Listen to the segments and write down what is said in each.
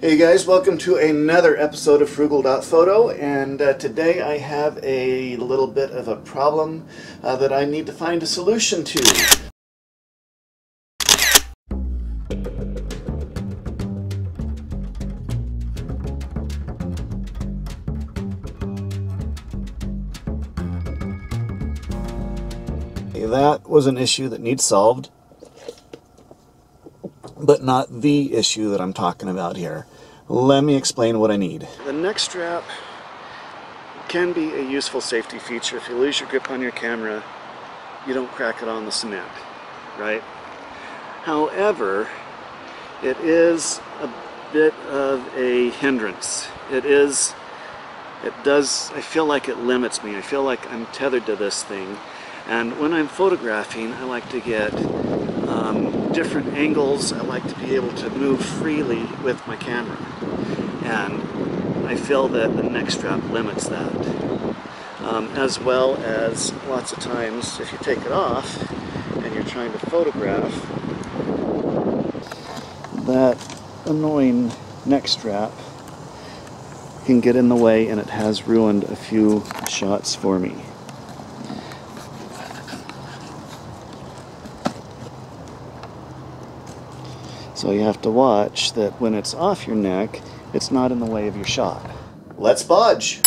Hey guys, welcome to another episode of Frugal.photo and uh, today I have a little bit of a problem uh, that I need to find a solution to. That was an issue that needs solved but not the issue that I'm talking about here. Let me explain what I need. The neck strap can be a useful safety feature. If you lose your grip on your camera, you don't crack it on the cement, right? However, it is a bit of a hindrance. It is, it does, I feel like it limits me. I feel like I'm tethered to this thing. And when I'm photographing, I like to get um, different angles. I like to be able to move freely with my camera. And I feel that the neck strap limits that. Um, as well as lots of times if you take it off and you're trying to photograph, that annoying neck strap can get in the way and it has ruined a few shots for me. So you have to watch that when it's off your neck, it's not in the way of your shot. Let's budge!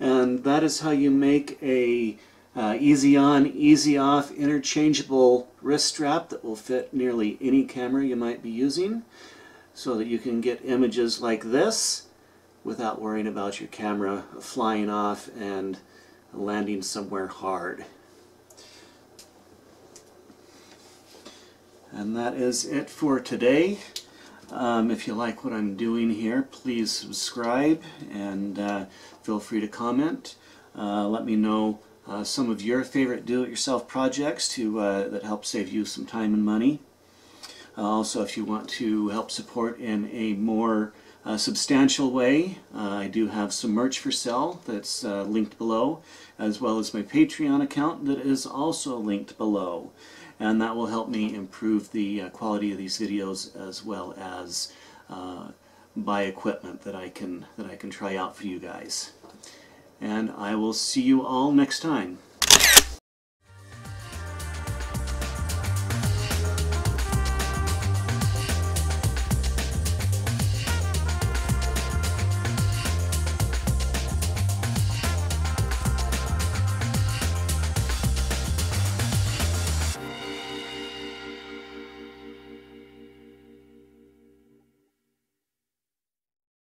And that is how you make a uh, easy on, easy off, interchangeable wrist strap that will fit nearly any camera you might be using so that you can get images like this without worrying about your camera flying off and landing somewhere hard. And that is it for today. Um, if you like what I'm doing here, please subscribe and uh, feel free to comment. Uh, let me know uh, some of your favorite do-it-yourself projects to uh, that help save you some time and money. Uh, also, if you want to help support in a more uh, substantial way, I do have some merch for sale that's linked below, as well as my Patreon account that is also linked below. And that will help me improve the uh, quality of these videos as well as uh, buy equipment that I can that I can try out for you guys. And I will see you all next time.